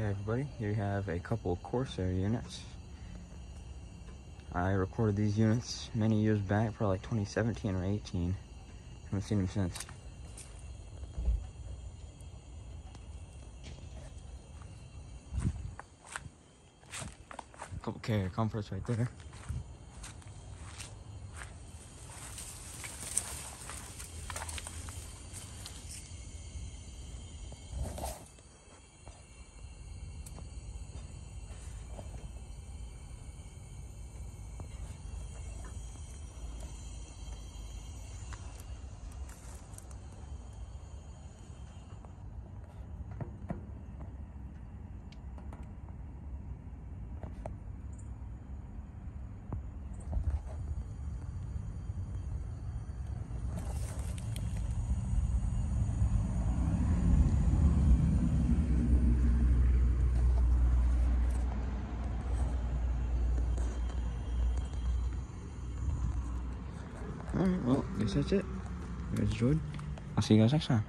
Hey everybody, here you have a couple Corsaire units. I recorded these units many years back, probably like 2017 or 18. Haven't seen them since. Couple carrier comforts right there. Oh, Alright, well, I guess that's it. You guys enjoyed. I'll see you guys next time.